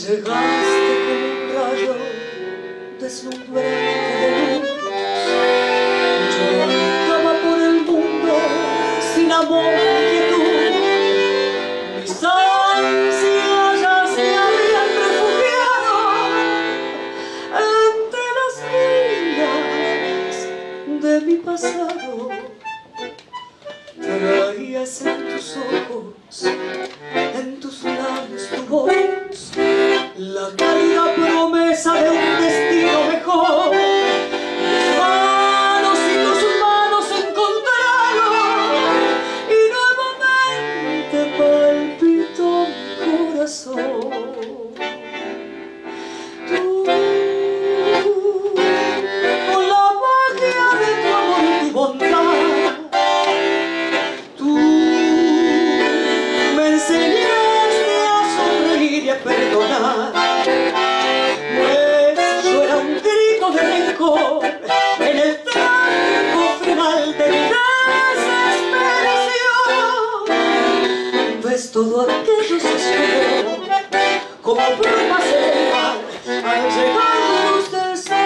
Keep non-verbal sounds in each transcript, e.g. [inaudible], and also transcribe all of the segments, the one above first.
Llegaste como un rayo deslumbrante de luz. Yo andaba por el mundo sin amor ni quietud. Mis ansias ya se habían refugiado entre las líneas de mi pasado. Traías en tus ojos, en tus labios tu voz, la cálida promesa de un destino mejor. Como plumas en el mar al llegar la luz del sol.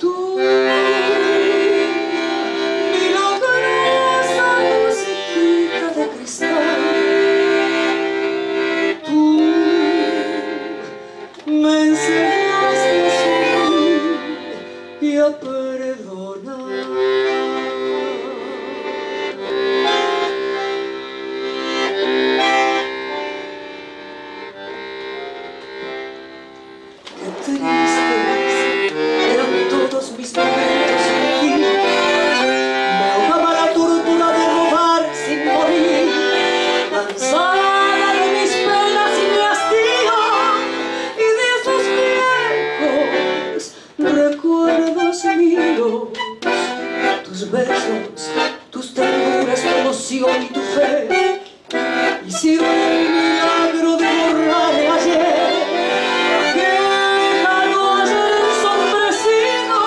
Tú, milagrosa musiquita de cristal, tú me enseñaste a sonreír y a perdonar. Tus besos, tus ternuras, tu emoción y tu fe hicieron el milagro de borrar el ayer. Déjalo ayer ensombrecido,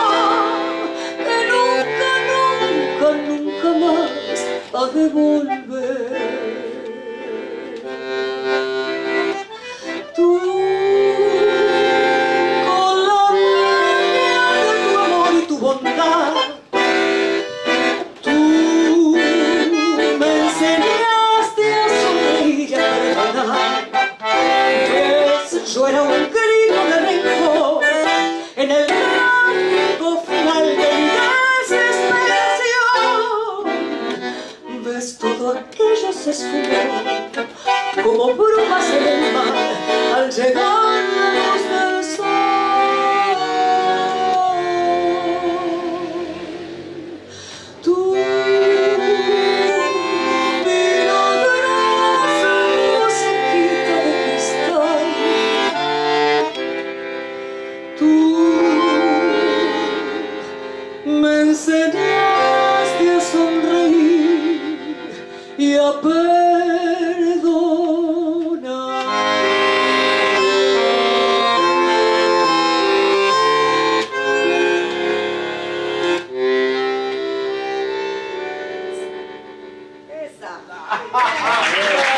que nunca, nunca, nunca más ha de volver. Era un grito de rencor en el trágico final de mi desesperación. Ves todo aquello se esfumó como brumas en el mar al llegar y a perdonar. Esa. [laughs]